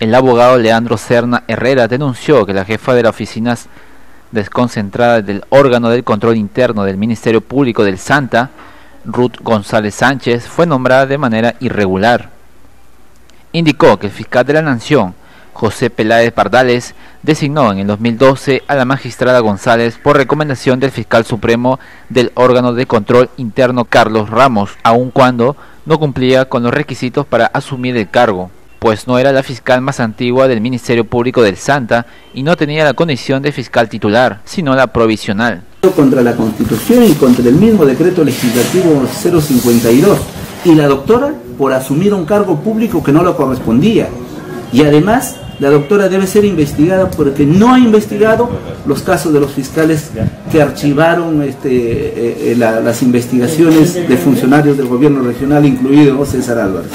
El abogado Leandro Serna Herrera denunció que la jefa de la oficina desconcentrada del órgano del control interno del Ministerio Público del Santa, Ruth González Sánchez, fue nombrada de manera irregular. Indicó que el fiscal de la Nación, José Peláez Pardales, designó en el 2012 a la magistrada González por recomendación del fiscal supremo del órgano de control interno Carlos Ramos, aun cuando no cumplía con los requisitos para asumir el cargo pues no era la fiscal más antigua del Ministerio Público del Santa y no tenía la condición de fiscal titular, sino la provisional. Contra la Constitución y contra el mismo decreto legislativo 052 y la doctora por asumir un cargo público que no le correspondía. Y además la doctora debe ser investigada porque no ha investigado los casos de los fiscales que archivaron este, eh, eh, las investigaciones de funcionarios del gobierno regional, incluido César Álvarez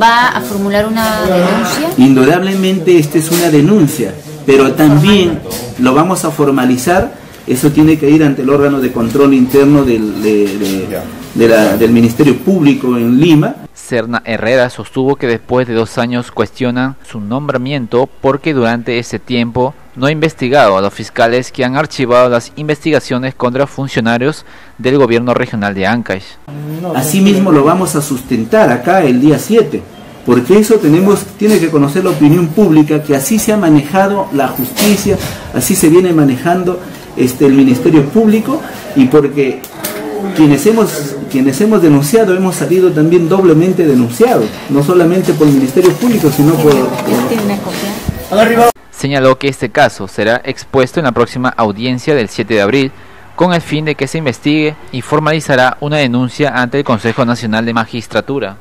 va a formular una denuncia? Indudablemente esta es una denuncia, pero también lo vamos a formalizar, eso tiene que ir ante el órgano de control interno del, del Ministerio Público en Lima. Serna Herrera sostuvo que después de dos años cuestionan su nombramiento porque durante ese tiempo no ha investigado a los fiscales que han archivado las investigaciones contra funcionarios del gobierno regional de Ancash. Asimismo lo vamos a sustentar acá el día 7, porque eso tenemos, tiene que conocer la opinión pública, que así se ha manejado la justicia, así se viene manejando este, el Ministerio Público y porque quienes hemos, quienes hemos denunciado hemos salido también doblemente denunciados, no solamente por el Ministerio Público, sino por... por señaló que este caso será expuesto en la próxima audiencia del 7 de abril con el fin de que se investigue y formalizará una denuncia ante el Consejo Nacional de Magistratura.